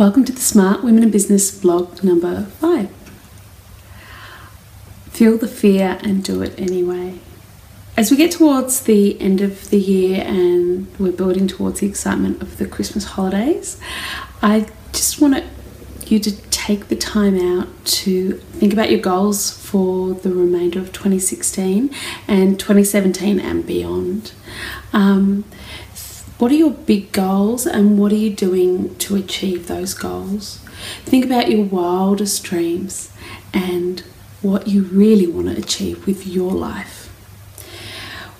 Welcome to the Smart Women in Business blog number five. Feel the fear and do it anyway. As we get towards the end of the year and we're building towards the excitement of the Christmas holidays, I just want you to take the time out to think about your goals for the remainder of 2016 and 2017 and beyond. Um, what are your big goals and what are you doing to achieve those goals? Think about your wildest dreams and what you really want to achieve with your life.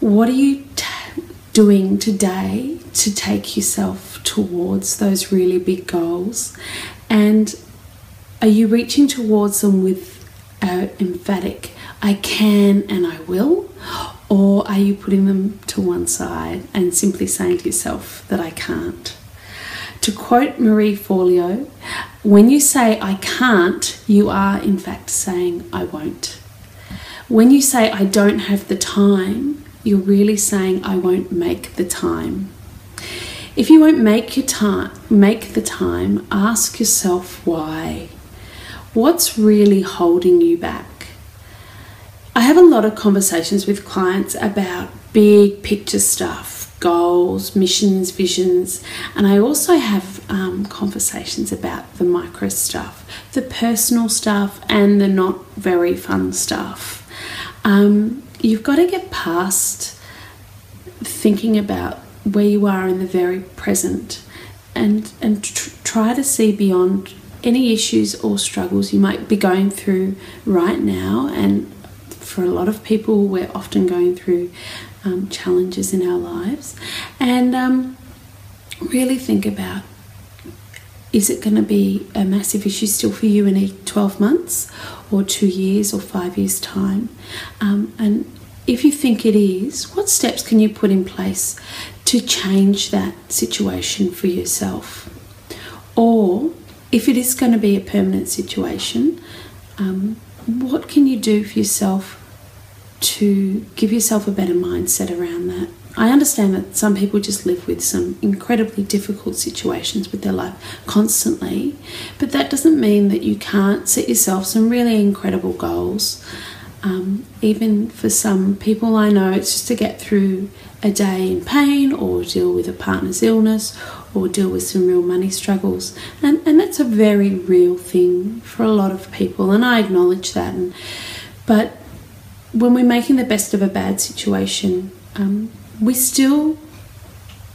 What are you t- doing today to take yourself towards those really big goals? And are you reaching towards them with an emphatic, I can and I will? Or are you putting them to one side and simply saying to yourself that I can't? To quote Marie Forleo, when you say I can't, you are in fact saying I won't. When you say I don't have the time, you're really saying I won't make the time. If you won't make your time, make the time, ask yourself why. What's really holding you back? Have a lot of conversations with clients about big picture stuff, goals, missions, visions, and I also have um, conversations about the micro stuff, the personal stuff, and the not very fun stuff. Um, you've got to get past thinking about where you are in the very present and and tr- try to see beyond any issues or struggles you might be going through right now and for a lot of people, we're often going through um, challenges in our lives. And um, really think about is it going to be a massive issue still for you in 12 months or two years or five years' time? Um, and if you think it is, what steps can you put in place to change that situation for yourself? Or if it is going to be a permanent situation, um, what can you do for yourself to give yourself a better mindset around that. I understand that some people just live with some incredibly difficult situations with their life constantly, but that doesn't mean that you can't set yourself some really incredible goals. Um, even for some people I know, it's just to get through a day in pain or deal with a partner's illness or deal with some real money struggles. And, and that's a very real thing for a lot of people, and I acknowledge that. And, but when we're making the best of a bad situation, um, we still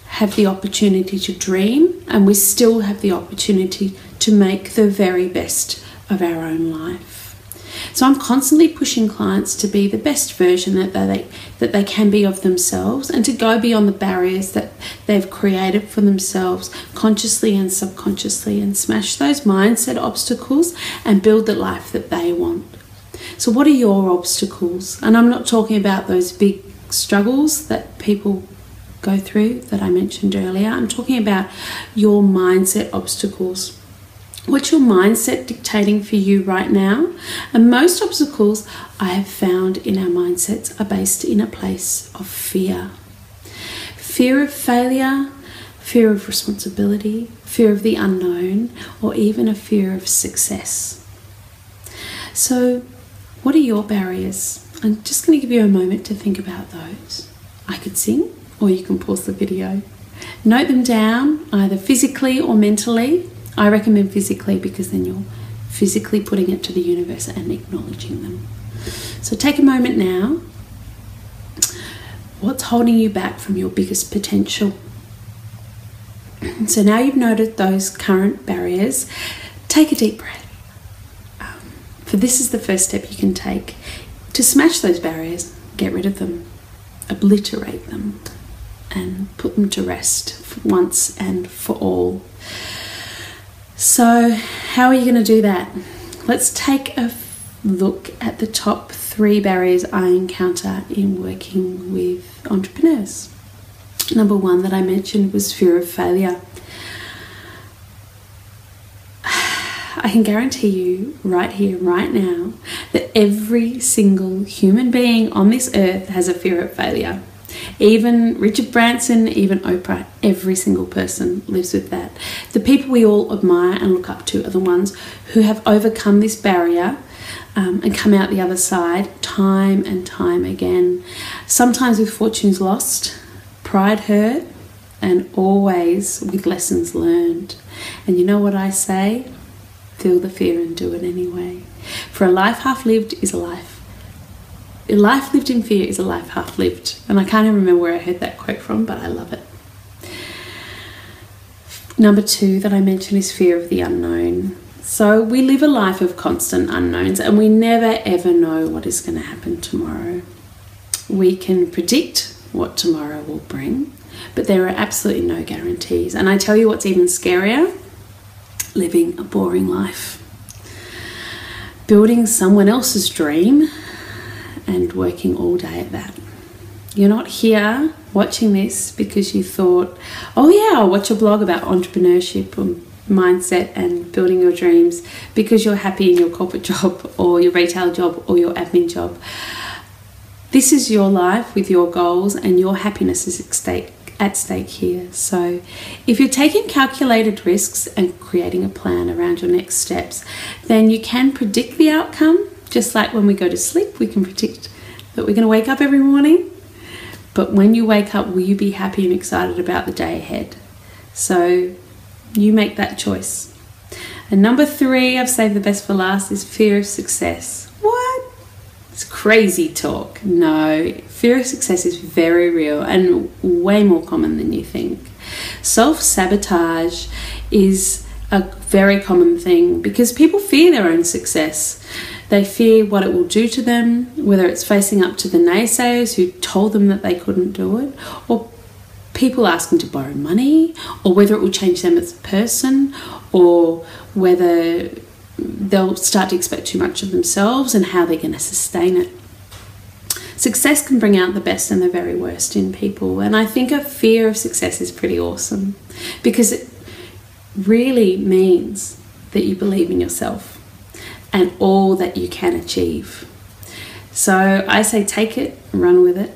have the opportunity to dream and we still have the opportunity to make the very best of our own life. So I'm constantly pushing clients to be the best version that they that they can be of themselves and to go beyond the barriers that they've created for themselves consciously and subconsciously and smash those mindset obstacles and build the life that they want. So, what are your obstacles? And I'm not talking about those big struggles that people go through that I mentioned earlier. I'm talking about your mindset obstacles. What's your mindset dictating for you right now? And most obstacles I have found in our mindsets are based in a place of fear fear of failure, fear of responsibility, fear of the unknown, or even a fear of success. So, what are your barriers? I'm just going to give you a moment to think about those. I could sing, or you can pause the video. Note them down either physically or mentally. I recommend physically because then you're physically putting it to the universe and acknowledging them. So take a moment now. What's holding you back from your biggest potential? So now you've noted those current barriers, take a deep breath. For this is the first step you can take to smash those barriers, get rid of them, obliterate them, and put them to rest once and for all. So, how are you going to do that? Let's take a look at the top three barriers I encounter in working with entrepreneurs. Number one that I mentioned was fear of failure. I can guarantee you right here, right now, that every single human being on this earth has a fear of failure. Even Richard Branson, even Oprah, every single person lives with that. The people we all admire and look up to are the ones who have overcome this barrier um, and come out the other side time and time again. Sometimes with fortunes lost, pride hurt, and always with lessons learned. And you know what I say? Feel the fear and do it anyway. For a life half lived is a life. A life lived in fear is a life half lived. And I can't even remember where I heard that quote from, but I love it. Number two that I mentioned is fear of the unknown. So we live a life of constant unknowns and we never ever know what is going to happen tomorrow. We can predict what tomorrow will bring, but there are absolutely no guarantees. And I tell you what's even scarier living a boring life. Building someone else's dream and working all day at that. You're not here watching this because you thought, oh, yeah, I'll watch a blog about entrepreneurship or mindset and building your dreams because you're happy in your corporate job or your retail job or your admin job. This is your life with your goals, and your happiness is at stake, at stake here. So, if you're taking calculated risks and creating a plan around your next steps, then you can predict the outcome. Just like when we go to sleep, we can predict that we're going to wake up every morning. But when you wake up, will you be happy and excited about the day ahead? So, you make that choice. And number three, I've saved the best for last, is fear of success. It's crazy talk. No, fear of success is very real and way more common than you think. Self sabotage is a very common thing because people fear their own success. They fear what it will do to them, whether it's facing up to the naysayers who told them that they couldn't do it, or people asking to borrow money, or whether it will change them as a person, or whether they'll start to expect too much of themselves and how they're going to sustain it. Success can bring out the best and the very worst in people, and I think a fear of success is pretty awesome because it really means that you believe in yourself and all that you can achieve. So I say take it, run with it,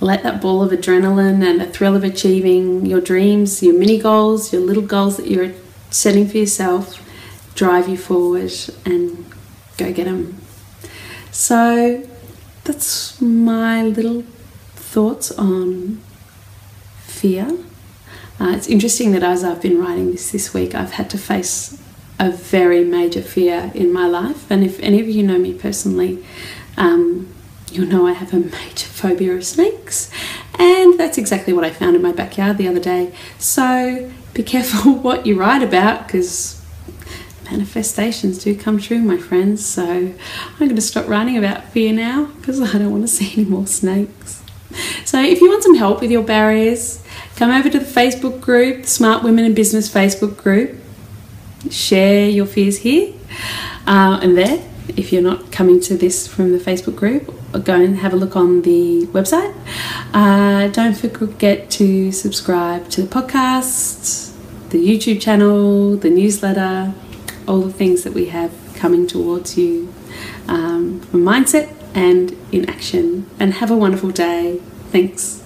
let that ball of adrenaline and the thrill of achieving your dreams, your mini goals, your little goals that you're setting for yourself drive you forward and go get them. So that's my little thoughts on fear. Uh, it's interesting that as I've been writing this this week, I've had to face a very major fear in my life. And if any of you know me personally, um, you'll know I have a major phobia of snakes, and that's exactly what I found in my backyard the other day. So be careful what you write about because manifestations do come true, my friends. So I'm going to stop writing about fear now because I don't want to see any more snakes. So if you want some help with your barriers, come over to the Facebook group, the Smart Women in Business Facebook group. Share your fears here uh, and there if you're not coming to this from the Facebook group, go and have a look on the website. Uh, don't forget to subscribe to the podcast, the YouTube channel, the newsletter, all the things that we have coming towards you um, from mindset and in action. And have a wonderful day. Thanks.